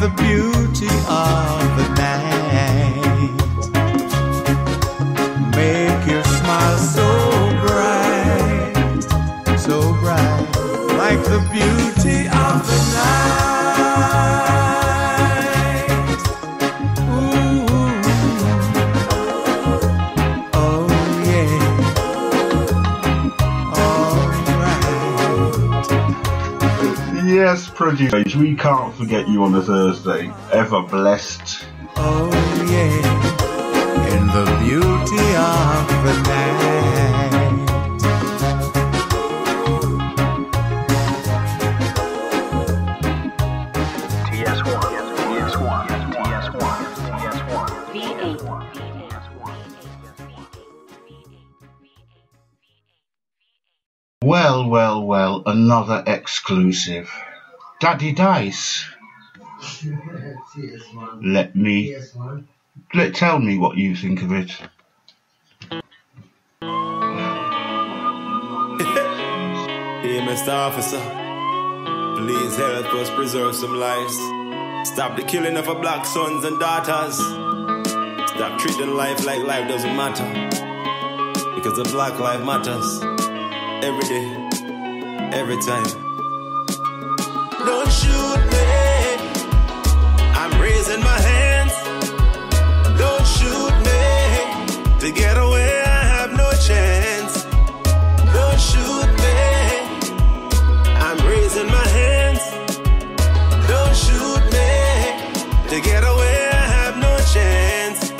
the beauty of the night. TS Produce, we can't forget you on a Thursday. Ever blessed. Oh, yeah. In the beauty of the night. Well, well, well, another exclusive. Daddy Dice. Let me let tell me what you think of it. Hey, Mr. Officer, please help us preserve some lives. Stop the killing of our black sons and daughters. Stop treating life like life doesn't matter. Because the black life matters. Every day, every time. Don't shoot me. I'm raising my hands. Don't shoot me. To get away, I have no chance. Don't shoot me. I'm raising my hands. Don't shoot me. To get away, I have no chance.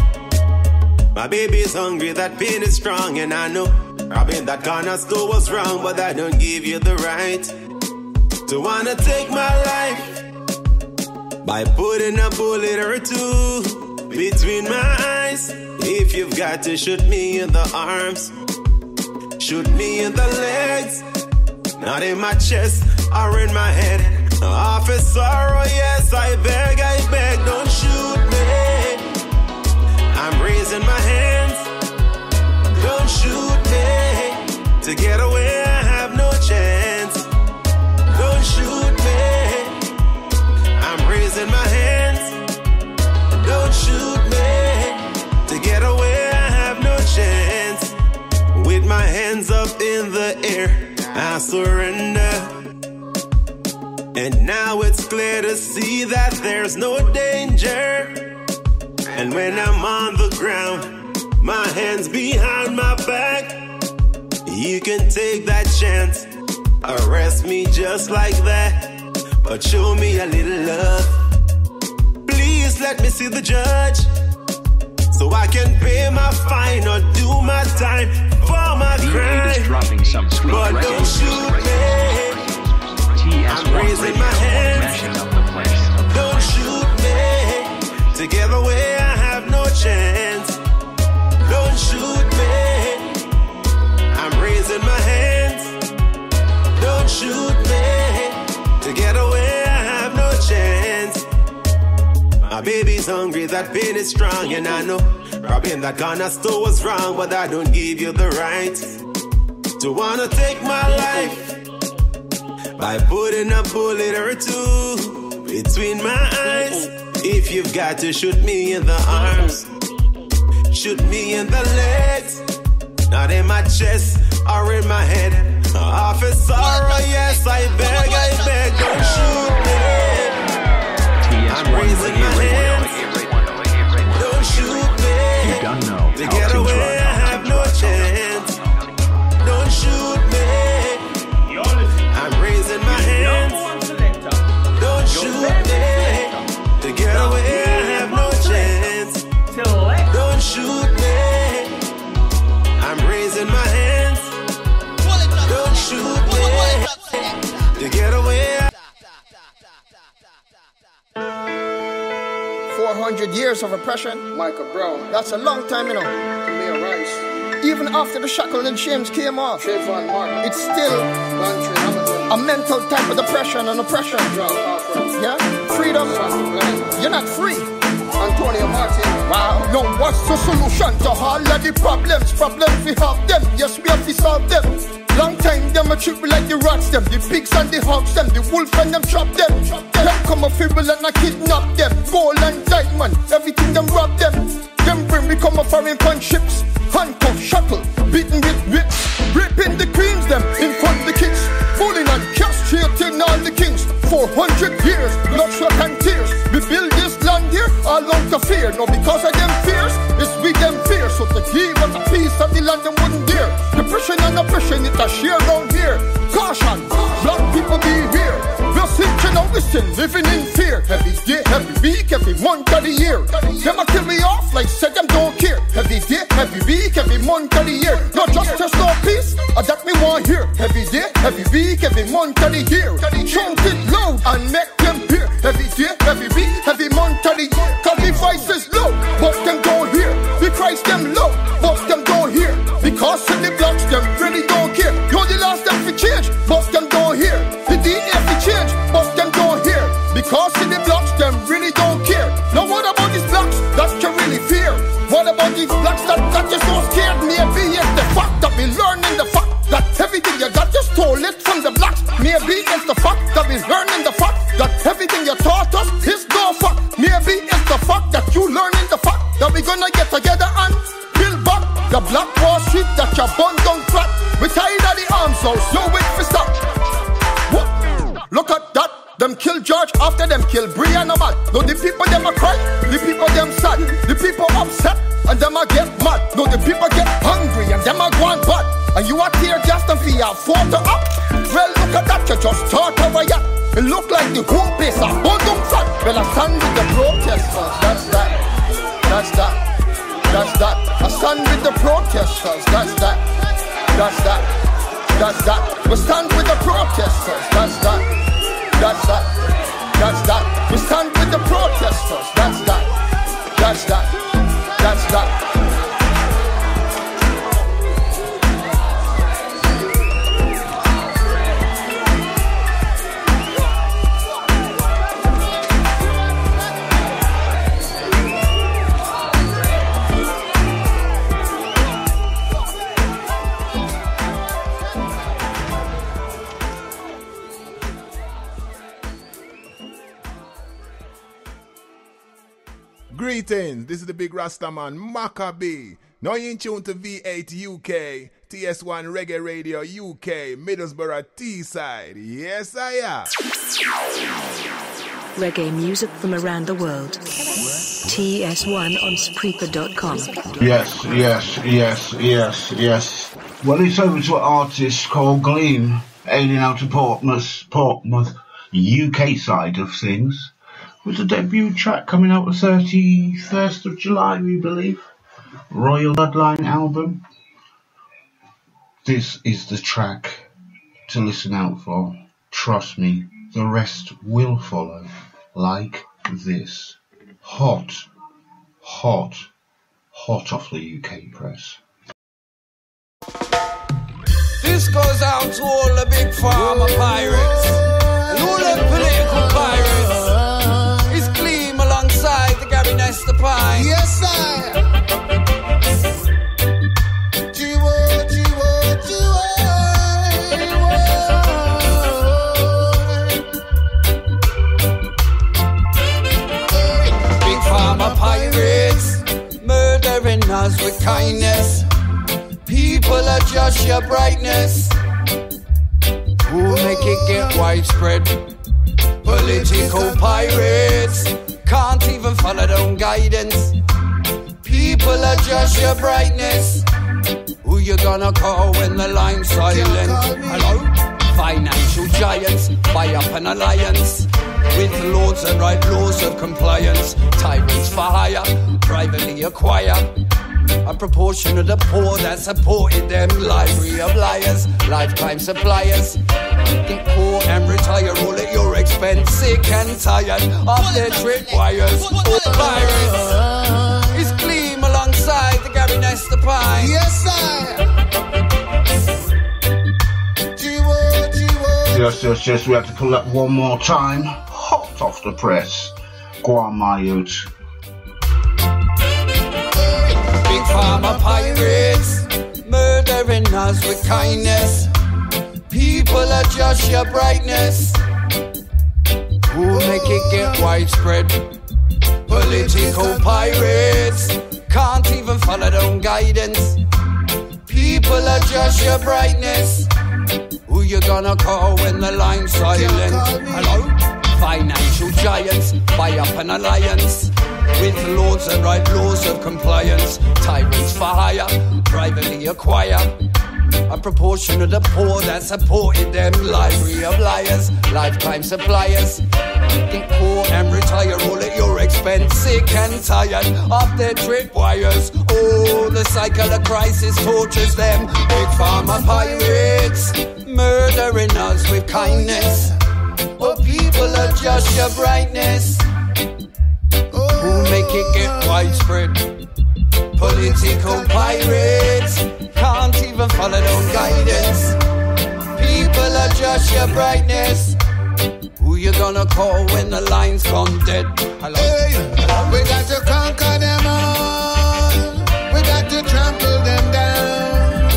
My baby's hungry, that pain is strong, and I know robbing that corner store was wrong, but I don't give you the right to wanna take my life by putting a bullet or two between my eyes. If you've got to shoot me in the arms, shoot me in the legs, not in my chest or in my head. Officer, oh yes, I beg, I beg, don't shoot me. I'm raising my hands, don't shoot me. To get away, my hands up in the air, I surrender. And now it's clear to see that there's no danger. And when I'm on the ground, my hands behind my back, you can take that chance. Arrest me just like that, but show me a little love. Please let me see the judge so I can pay my fine or do my time for my V8 is dropping some sweet But reggae don't shoot me. now. TS1 I'm raising my hands. mashing up the place. Don't shoot me. To get away, I have no chance. Don't shoot me. I'm raising my hands. Don't shoot me. To get away, I have no chance. My baby's hungry, that pain is strong, and I know robbing that corner store was wrong, but I don't give you the right to wanna take my life by putting a bullet or two between my eyes. If you've got to shoot me in the arms, shoot me in the legs, not in my chest or in my head. Officer, yes, I beg, I beg, don't shoot me. I'm TS1 raising my radio, Get away, years of oppression. Michael Brown, That's a long time, you know. Tamir Rice, Even after the shackles and chains came off, Trayvon Martin, it's still Lantry a mental type of depression and oppression. John Crawford, Yeah? Freedom, you're not free. Antonio Martin, Wow. Now what's the solution to all of the problems? Problems we have them, yes we have to solve them. Long time them a trip like the rats them, the pigs and the hogs them, the wolf and them trap them. Them come a fibble and I kidnap them. Gold and diamond, everything them rob them. Them bring me come a foreign punch ships, handcuff, shackle, beaten with whips, raping the queens them in front the kicks, fooling and castrating all the kings. 400 years, blood, sweat and tears. We build this land here all out of fear. No, because of them month of the year. Them a kill me off like said them don't care. Every day, every week, every month of the year. No justice, no peace, I that me want hear. Every day, every week, every month of the year. Shout it loud and make them hear. Every day, every week, everything you taught us is no fact. Maybe it's the fact that you learning the fact that we gonna get together and build back the black wall street that your you burned down flat. We tired of the arms house, no wait for stop. Look at that. Them kill George after them kill Breonna man. No, the people them a cry, the people them sad, the people upset, and them a get mad. No, the people get hungry and them a go on bad. And you are tear gas and fear photo up. Well, look at that, you just start a riot. It look like the whole place a bundle flat. Well, I stand with the protesters, that's that, that's that, that's that. I stand with the protesters, that's that, that's that, that's that. We stand with the protesters, that's that. That's that. That's that. We stand with the protesters. That's that. That's that. That's that. Greetings, this is the big Rastaman Maccabee. Now you in tune to V8 UK, TS1 Reggae Radio UK, Middlesbrough Teesside. Yes, I am. Reggae music from around the world. TS1 on Spreaker.com. Yes, yes, yes, yes, yes. Well, it's over to an artist called Gleem, ailing out of Portsmouth, Portsmouth, UK side of things, with the debut track coming out the 31st of July, we believe. Royal Bloodline album. This is the track to listen out for. Trust me, the rest will follow. Like this. Hot, hot, hot off the UK press. This goes out to all the big pharma pirates make it get widespread? Political pirates can't even follow their own guidance. People adjust your brightness. Who you gonna call when the line's silent? Hello? Financial giants buy up an alliance with lords and right laws of compliance. Tyrants for hire, privately acquire a proportion of the poor that supported them. Library of liars, lifetime suppliers. Get poor and retire all at your expense. Sick and tired of their tripwires. All pirates. It's Gleem alongside the Gary Nestor Pine. Yes, I. Jiwo, jiwo. Yes, yes, yes, we have to pull that one more time. Hot off the press. Go on, my youth. Farmer pirates murdering us with kindness. People adjust your brightness. Who make it get widespread? Political pirates can't even follow their own guidance. People adjust your brightness. Who you gonna call when the line's silent? Hello? Financial giants buy up an alliance with lords and right laws of compliance. Tyrants for hire, privately acquire. A proportion of the poor that supported them. Library of liars, lifetime suppliers. Get poor and retire all at your expense. Sick and tired of their tripwires. Oh, the cycle of crisis tortures them. Big pharma pirates, murdering us with kindness. Oh, people are just your brightness. Who make it get widespread? Political pirates can't even follow no guidance. People are just your brightness. Who you gonna call when the line's gone dead? Hello? Hey, we got to conquer them all. We got to trample them down.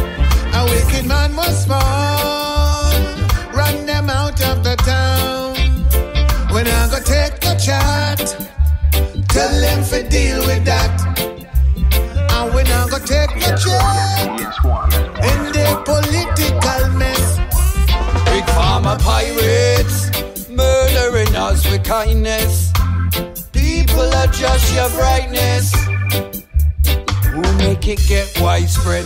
A wicked man must fall. Run them out of the town. When I go take the chat, tell them to deal with that. And when I go take the chance in their political mess. Big pharma pirates murdering us with kindness. People are just your brightness. Who make it get widespread?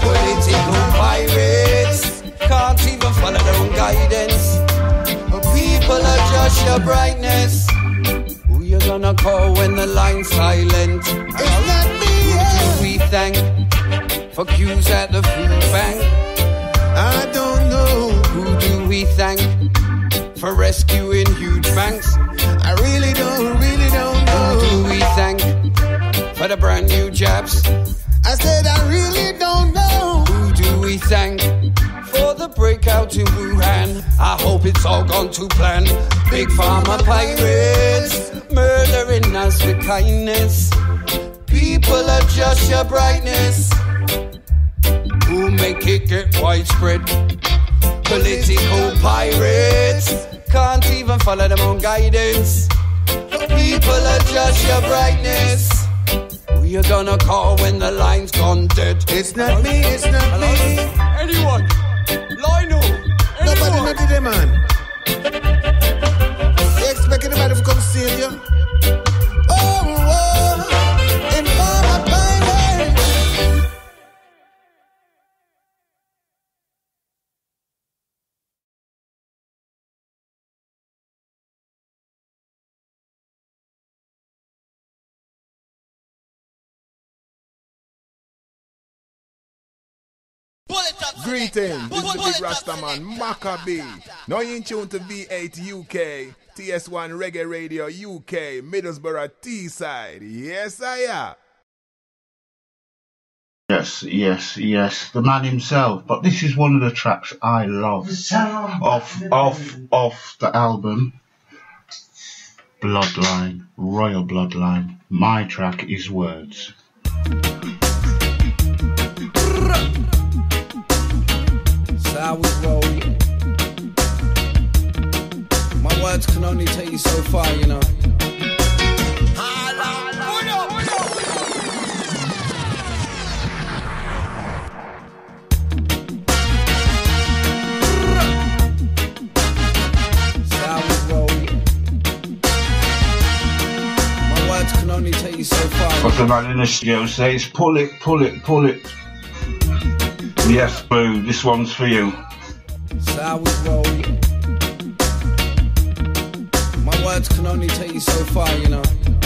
Political pirates can't even follow their own guidance. People are just your brightness. You gonna call when the line's silent? It's not me, Who yeah. do we thank for queues at the food bank? I don't know. Who do we thank for rescuing huge banks? I really don't, really don't know. Who do we thank for the brand new jabs? I said I really don't know. Who do we thank for the breakout in Wuhan? I hope it's all gone to plan. Big pharma pirates murdering us with kindness. People are just your brightness. Who make it get widespread? Political pirates can't even follow their own guidance. People are just your brightness. Who you gonna call when the line's gone dead? It's not me, it's not me. Anyone? Lionel? Nobody Anyone? not did man. Greetings, this is the big Rastaman Maccabee. Now you in tune to V8 UK, TS1 Reggae Radio UK, Middlesbrough Teesside. Yes, I am. Yes, yes, yes. The man himself. But this is one of the tracks I love. Off, off, off the album. Bloodline, Royal Bloodline. My track is Words. So far. What the man in the studio says, pull it, pull it, pull it. Yes, boo, this one's for you. That's words can only take you so far, you know.